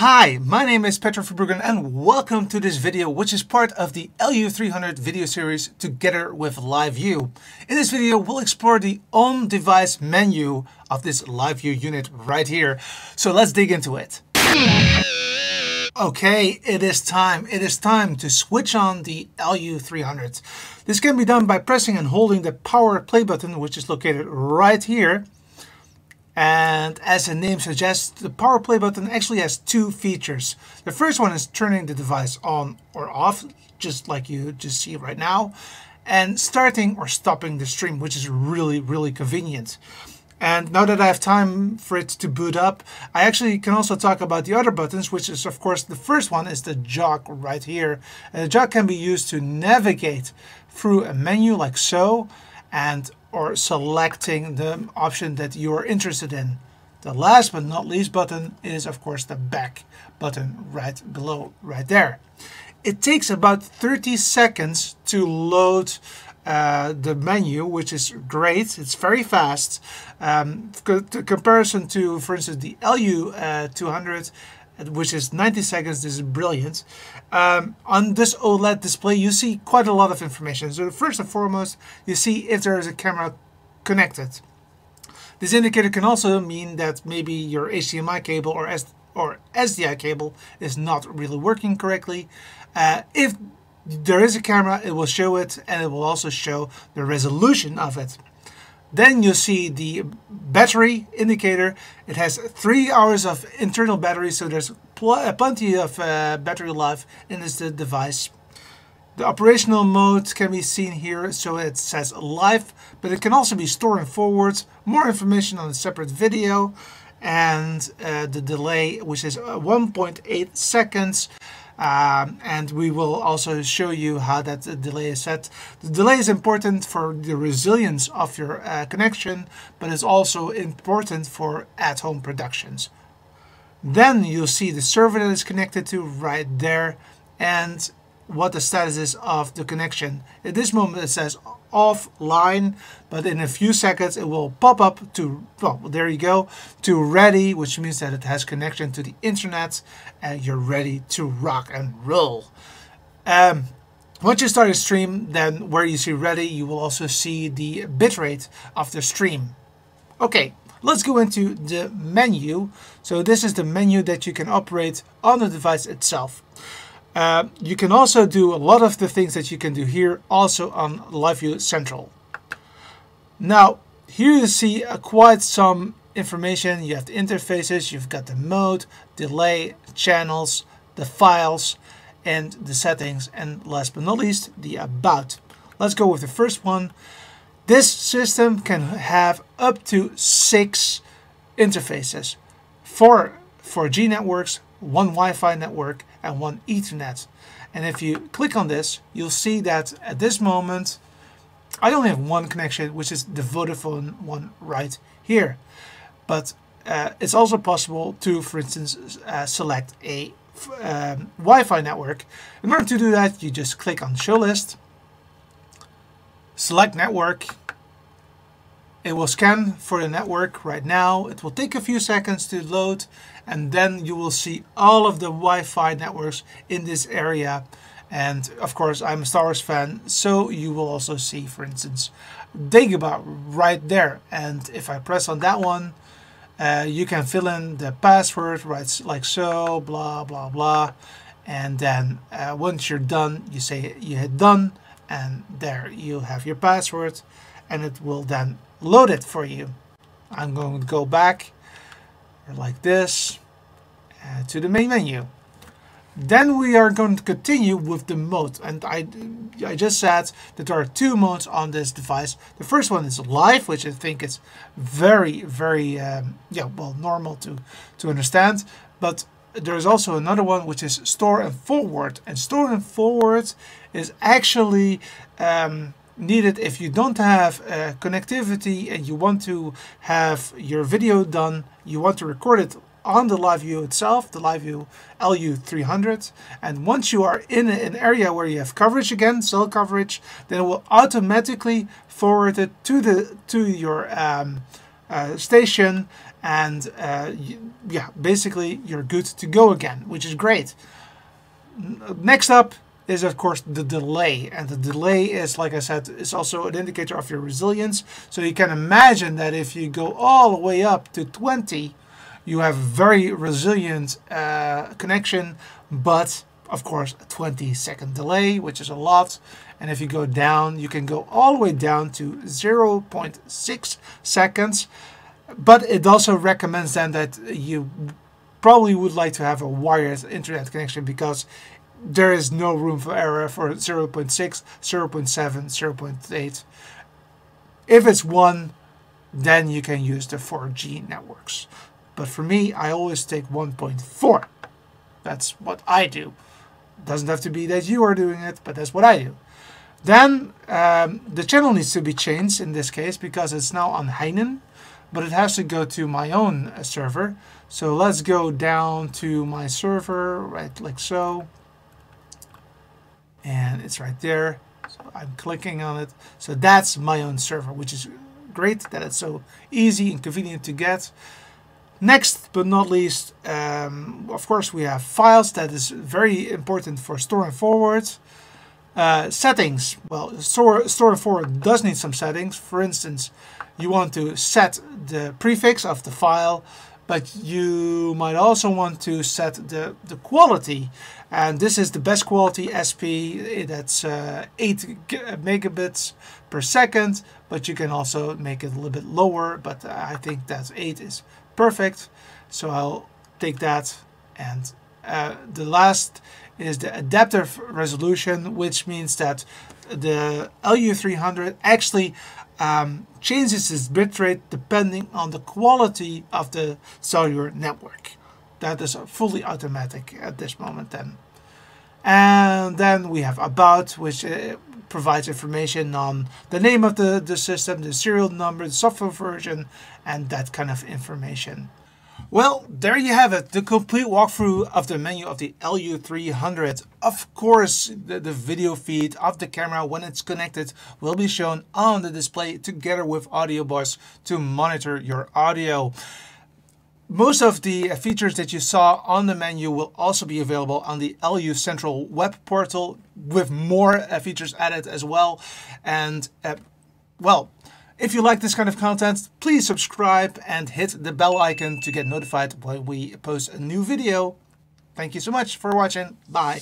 Hi, my name is Petra Verbruggen and welcome to this video which is part of the LU300 video series together with LiveU. In this video we'll explore the on-device menu of this LiveU unit right here. So let's dig into it. Okay, it is time. It is time to switch on the LU300. This can be done by pressing and holding the power play button which is located right here and as the name suggests, the power play button actually has two features. The first one is turning the device on or off, just like you just see right now, and starting or stopping the stream, which is really, really convenient. And now that I have time for it to boot up, I actually can also talk about the other buttons, which is of course the first one is the jog right here. And the jog can be used to navigate through a menu like so and or selecting the option that you are interested in. The last but not least button is of course the back button right below right there. It takes about 30 seconds to load uh, the menu, which is great. It's very fast. Um, comparison to, for instance, the LU200, uh, which is 90 seconds, this is brilliant. Um, on this OLED display, you see quite a lot of information. So first and foremost, you see if there is a camera connected. This indicator can also mean that maybe your HDMI cable or, S or SDI cable is not really working correctly. Uh, if there is a camera, it will show it and it will also show the resolution of it. Then you see the battery indicator. It has three hours of internal battery, so there's pl uh, plenty of uh, battery life in this device. The operational mode can be seen here, so it says live, but it can also be stored forwards. More information on a separate video and uh, the delay, which is uh, 1.8 seconds. Um, and we will also show you how that delay is set. The delay is important for the resilience of your uh, connection, but it's also important for at-home productions. Then you'll see the server that is connected to right there and what the status is of the connection. At this moment it says offline, but in a few seconds it will pop up to, well, there you go, to ready, which means that it has connection to the internet and you're ready to rock and roll. Um, once you start a stream, then where you see ready, you will also see the bitrate of the stream. Okay, let's go into the menu. So this is the menu that you can operate on the device itself. Uh, you can also do a lot of the things that you can do here also on LiveU Central. Now, here you see uh, quite some information. You have the interfaces, you've got the mode, delay, channels, the files, and the settings, and last but not least, the about. Let's go with the first one. This system can have up to six interfaces. Four 4G networks, one Wi-Fi network, and one Ethernet. And if you click on this, you'll see that at this moment, I only have one connection, which is the Vodafone one right here. But uh, it's also possible to, for instance, uh, select a um, Wi-Fi network. In order to do that, you just click on Show List, select Network, it will scan for the network right now. It will take a few seconds to load and then you will see all of the Wi-Fi networks in this area. And of course, I'm a Star Wars fan, so you will also see, for instance, Dagobah right there. And if I press on that one, uh, you can fill in the password right like so, blah, blah, blah. And then uh, once you're done, you say you hit done, and there you have your password, and it will then load it for you. I'm going to go back like this uh, to the main menu. Then we are going to continue with the mode. And I, I just said that there are two modes on this device. The first one is live, which I think is very, very, um, yeah, well, normal to, to understand. But there's also another one, which is store and forward. And store and forward is actually um, needed if you don't have uh, connectivity and you want to have your video done, you want to record it on the LiveU itself, the LiveU LU300. And once you are in an area where you have coverage again, cell coverage, then it will automatically forward it to the to your um, uh, station and uh, you, yeah, basically you're good to go again, which is great. Next up is of course the delay. And the delay is like I said is also an indicator of your resilience. So you can imagine that if you go all the way up to 20 you have very resilient uh, connection. But of course a 20 second delay which is a lot. And if you go down you can go all the way down to 0.6 seconds. But it also recommends then that you probably would like to have a wired internet connection because there is no room for error for 0 0.6, 0 0.7, 0 0.8. If it's 1, then you can use the 4G networks. But for me, I always take 1.4. That's what I do. Doesn't have to be that you are doing it, but that's what I do. Then um, the channel needs to be changed in this case because it's now on Heinen, but it has to go to my own uh, server. So let's go down to my server, right, like so and it's right there. So I'm clicking on it. So that's my own server, which is great that it's so easy and convenient to get. Next but not least, um, of course, we have files. That is very important for storing forward. Uh, settings. Well, store, store and forward does need some settings. For instance, you want to set the prefix of the file but you might also want to set the, the quality. And this is the best quality SP that's uh, 8 megabits per second but you can also make it a little bit lower but I think that 8 is perfect. So I'll take that and uh, the last is the adaptive resolution which means that the LU300 actually um, changes its bitrate depending on the quality of the cellular network. That is fully automatic at this moment then. And then we have about, which uh, provides information on the name of the, the system, the serial number, the software version, and that kind of information. Well, there you have it, the complete walkthrough of the menu of the LU300. Of course, the, the, video feed of the camera when it's connected will be shown on the display together with Audio Bus to monitor your audio. Most of the features that you saw on the menu will also be available on the LU Central web portal with more uh, features added as well. And, uh, well, if you like this kind of content, please subscribe and hit the bell icon to get notified when we post a new video. Thank you so much for watching. Bye.